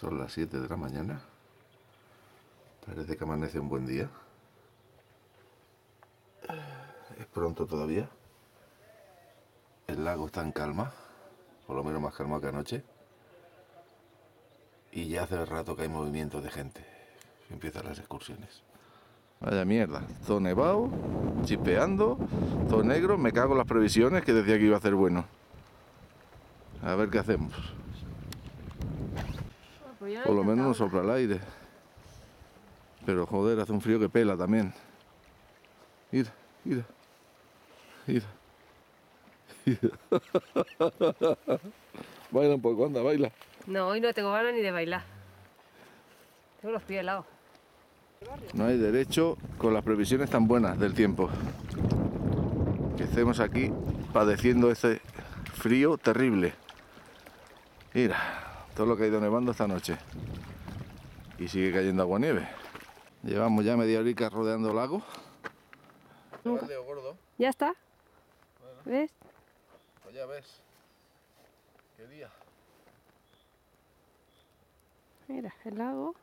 Son las 7 de la mañana. Parece que amanece un buen día. Es pronto todavía. El lago está en calma, por lo menos más calma que anoche. Y ya hace rato que hay movimiento de gente. Empiezan las excursiones. Vaya mierda, todo nevado, chispeando, todo negro. Me cago en las previsiones que decía que iba a ser bueno. A ver qué hacemos. Por lo menos no sopla el aire. Pero joder, hace un frío que pela también. Mira, mira. Mira. baila un poco, anda, baila. No, hoy no tengo ganas ni de bailar. Tengo los pies helados. No hay derecho con las previsiones tan buenas del tiempo. Que estemos aquí padeciendo ese frío terrible. Mira, todo lo que ha ido nevando esta noche. Y sigue cayendo agua nieve. Llevamos ya media horica rodeando el lago. gordo. Ya está. ¿Ves? Pues ya ves. Qué día. Mira, el lago.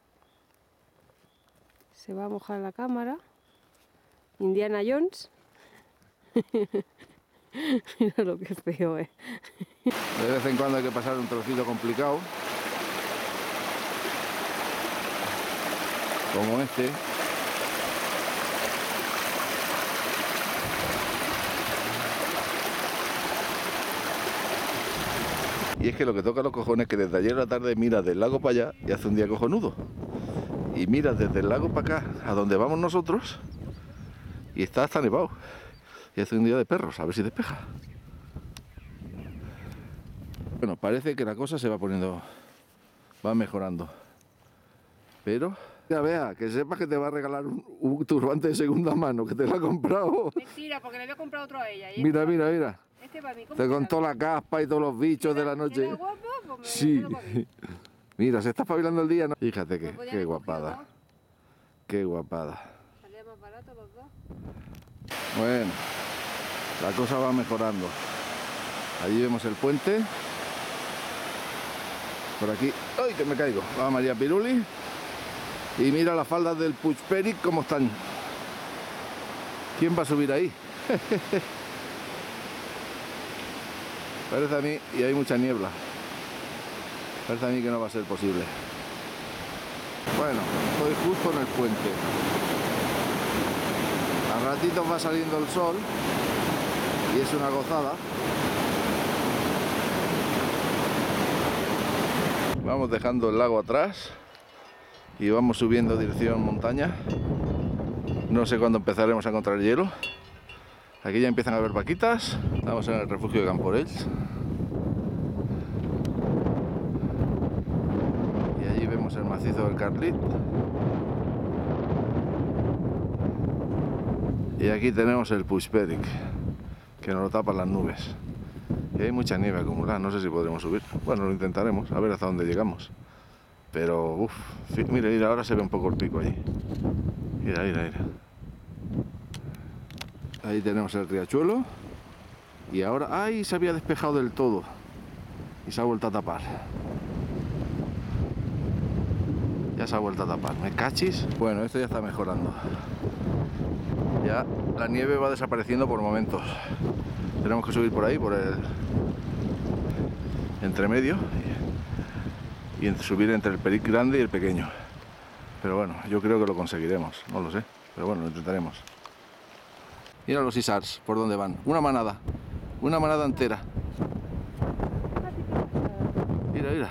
Se va a mojar la cámara. Indiana Jones. Mira lo que feo, eh. De vez en cuando hay que pasar un trocito complicado. Como este. Y es que lo que toca a los cojones es que desde ayer a la tarde mira del lago para allá y hace un día cojonudo. Y mira desde el lago para acá, a donde vamos nosotros, y está hasta nevado. Y hace un día de perros, a ver si despeja. Bueno, parece que la cosa se va poniendo, va mejorando. Pero, ya vea, que sepas que te va a regalar un, turbante de segunda mano, que te lo ha comprado. Mentira, porque le había comprado otro a ella. Mira, mira, mira. Este te contó la caspa y todos los bichos de la noche. Pues sí. Mira, se está espabilando el día. ¿no? Fíjate que, qué guapada. Qué guapada. Salía más barato los dos. Bueno, la cosa va mejorando. Allí vemos el puente. Por aquí. ¡Ay, que me caigo! Va María Piruli. Y mira las faldas del Puchperic cómo están. ¿Quién va a subir ahí? Parece a mí, y hay mucha niebla. Parece a mí que no va a ser posible. Bueno, estoy justo en el puente. A ratitos va saliendo el sol y es una gozada. Vamos dejando el lago atrás y vamos subiendo dirección montaña. No sé cuándo empezaremos a encontrar hielo. Aquí ya empiezan a haber vaquitas. Estamos en el refugio de Camporells. Y allí vemos el macizo del Carlit. Y aquí tenemos el Pushperik, que nos lo tapan las nubes. Y hay mucha nieve acumulada, no sé si podremos subir. Bueno, lo intentaremos, a ver hasta dónde llegamos. Pero, uff, mira, mira, ahora se ve un poco el pico ahí. Mira, mira, mira. Ahí tenemos el riachuelo. Y ahora, ¡ay! Se había despejado del todo. Y se ha vuelto a tapar. Ya se ha vuelto a tapar. ¿Me cachis? Bueno, esto ya está mejorando. Ya la nieve va desapareciendo por momentos. Tenemos que subir por ahí, por el entremedio. Y, subir entre el peric grande y el pequeño. Pero bueno, yo creo que lo conseguiremos. No lo sé. Pero bueno, lo intentaremos. Mira los isars, por dónde van. Una manada. Una manada entera. Mira, mira.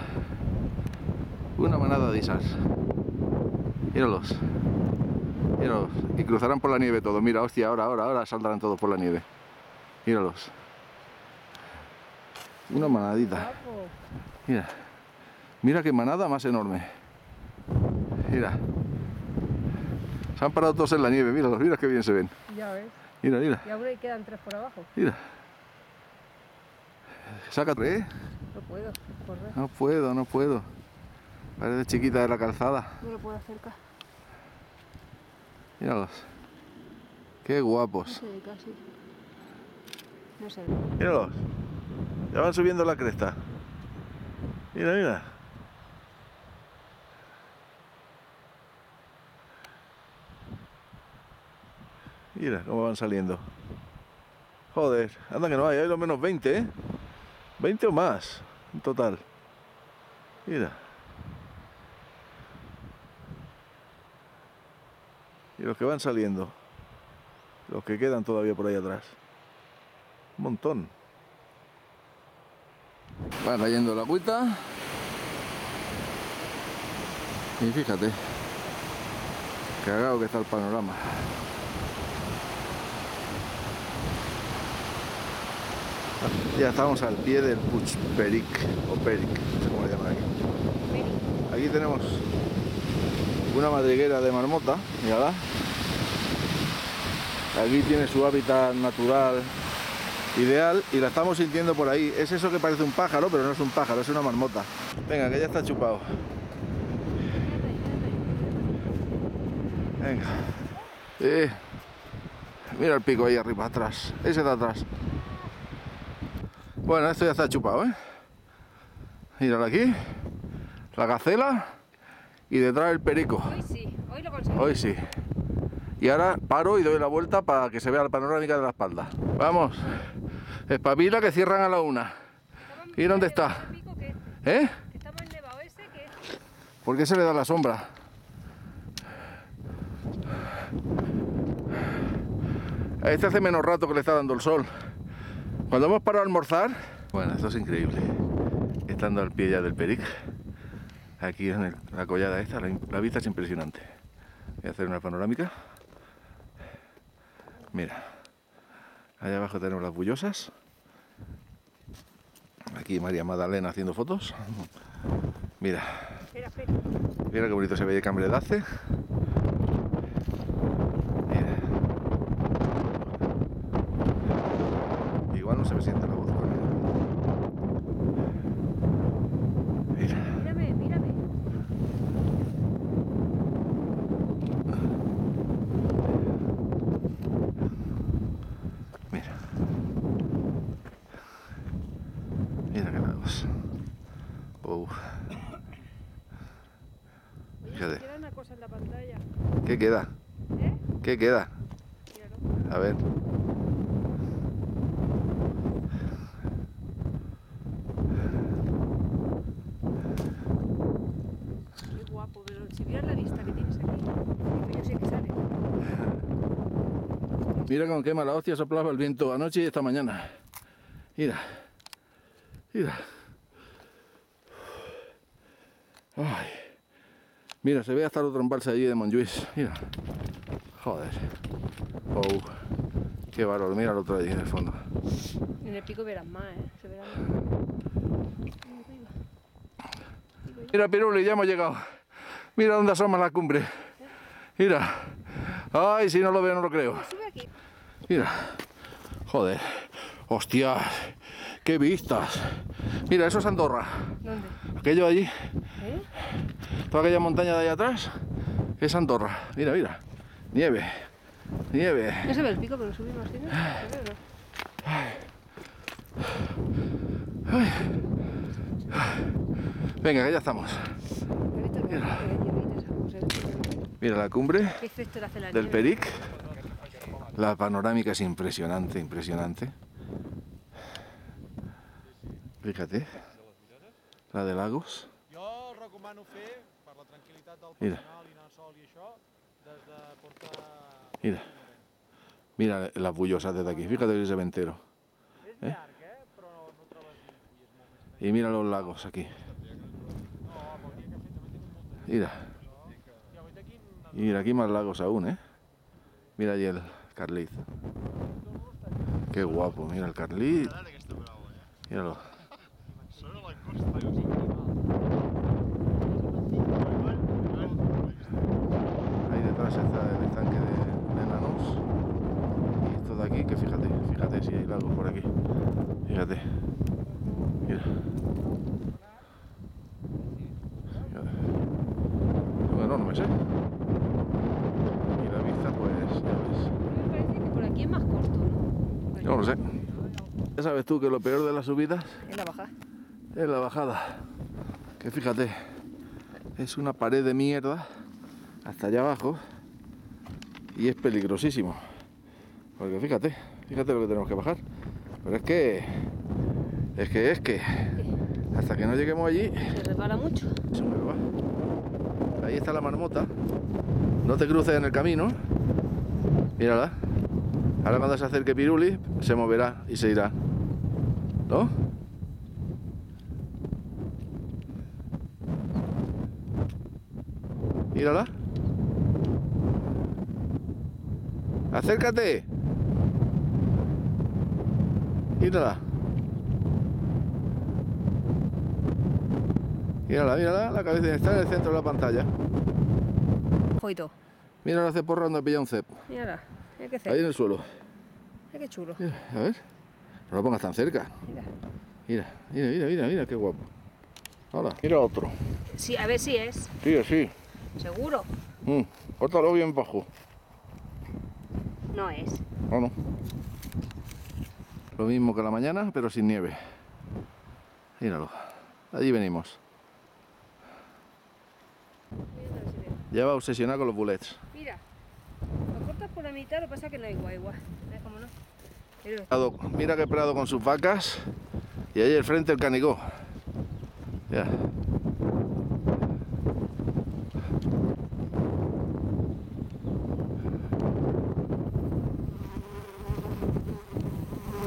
Una manada de isars. Míralos. Míralos. Y cruzarán por la nieve todo. Mira, hostia, ahora, ahora, ahora saldrán todos por la nieve. Míralos. Una manadita. Mira. Mira qué manada más enorme. Mira. Se han parado todos en la nieve. Míralos, mira qué bien se ven. Ya ves. Mira, mira. Y ahora quedan tres por abajo. Mira. Sácate, ¿eh? No puedo correr. No puedo, no puedo. Parece chiquita de la calzada. No lo puedo acercar. Míralos. Qué guapos. No sé. Míralos. Ya van subiendo la cresta. Mira, mira. Mira cómo van saliendo. Joder, anda que no hay, hay lo menos 20, ¿eh? 20 o más en total. Mira. Y los que van saliendo. Los que quedan todavía por ahí atrás. Un montón. Va cayendo la agüita. Y fíjate. Cagado que está el panorama. Ya estamos al pie del Puig Peric, o Peric, no sé cómo le llaman aquí. Aquí tenemos una madriguera de marmota, mirad. Aquí tiene su hábitat natural ideal y la estamos sintiendo por ahí. Es eso que parece un pájaro, pero no es un pájaro, es una marmota. Venga, que ya está chupado. Venga. Eh, mira el pico ahí arriba, atrás. Ese de atrás. Bueno, esto ya está chupado, ¿eh? Míralo aquí. La gacela y detrás el perico. Hoy sí, hoy lo conseguí. Hoy sí. Y ahora paro y doy la vuelta para que se vea la panorámica de la espalda. Vamos. Espabila que cierran a la una. ¿Y dónde está? Que, ¿Eh? está más nevado ese que este. ¿Por qué se le da la sombra? Este hace menos rato que le está dando el sol. Cuando hemos parado a almorzar... Bueno, esto es increíble. Estando al pie ya del Peric. Aquí en la collada esta, la, vista es impresionante. Voy a hacer una panorámica. Mira. Allá abajo tenemos las bullosas. Aquí María Magdalena haciendo fotos. Mira. Mira qué bonito se ve el cambredace. Mira. Igual no se me siente la voz con él. Mira. Mírame, mírame. Mira. Mira qué lagos. Oh. Fíjate. Queda una cosa en la pantalla. ¿Qué queda? ¿Eh? ¿Qué queda? A ver. Qué guapo, pero si vieras la vista que tienes aquí, digo, yo sé que sale. Mira con qué mala hostia soplaba el viento anoche y esta mañana. Mira. Mira. Ay. Mira, se ve hasta el otro embalse allí de Montjuïc. Mira. Joder. Oh. Qué valor. Mira el otro allí en el fondo. En el pico verás más, ¿eh? Se más. Mira, Piruli, ya hemos llegado. Mira dónde asoma la cumbre. Mira. Ay, si no lo veo, no lo creo. Aquí. Mira. Joder. Hostia. Qué vistas. Mira, eso es Andorra. ¿Dónde? Aquello allí, ¿Eh? Toda aquella montaña de allá atrás, es Andorra. Mira, mira. Nieve. Nieve. No se ve el pico, pero sube más. Venga, que ya estamos. ¿He visto que Mira. Mira la cumbre ¿Qué efecto le hace la del? Peric. La panorámica es impresionante, impresionante. Fíjate. La de Lagos. Recomano fer, per la tranquil·litat del Mira. personal i anar sol i això, des de portar... Mira. Mira las bullosas desde aquí. Fíjate ese ventero. És llarg, eh? Però no trobes ni fulles molt més. Y mira los lagos aquí. Mira. Mira aquí más lagos aún, ¿eh? Mira allí el Carlit. Qué guapo, mira el Carlit. Míralo. Ahí detrás está el estanque de, de enanos. Y esto de aquí, que fíjate, fíjate si hay lagos por aquí. Fíjate. Mira. Fíjate. Son enormes, ¿eh? Y la vista, pues, ya ves. Me parece que por aquí es más corto, ¿no? No lo sé. Ya sabes tú que lo peor de las subidas Es la baja. es la bajada. Que fíjate, es una pared de mierda hasta allá abajo y es peligrosísimo. Porque fíjate, fíjate lo que tenemos que bajar. Pero es que, es que, es que, hasta que no lleguemos allí, Se repara mucho. se me va. Ahí está la marmota. No te cruces en el camino. Mírala. Ahora cuando se acerque Piruli, se moverá y se irá. ¿No? Mírala. Acércate. Mírala. Mírala, mírala, la cabeza está en el centro de la pantalla. Joito. Mira, hace porra donde pilla un cep. Mira, mira qué Ahí cerca. en el suelo. Mira qué chulo. Mira, a ver. No lo pongas tan cerca. Mira. Mira, mira, mira, mira, mira, qué guapo. Ahora, mira otro. Sí, a ver si es. Sí, sí. Seguro. Mm, córtalo bien bajo. No es. ¿O no? Lo mismo que la mañana, pero sin nieve. Míralo. Allí venimos. Ya va obsesionado con los bullets. Mira. Lo cortas por la mitad, lo que pasa que no hay. ¿Ves cómo no? Pero Mira que prado con sus vacas. Y ahí al frente el canigó. Ya.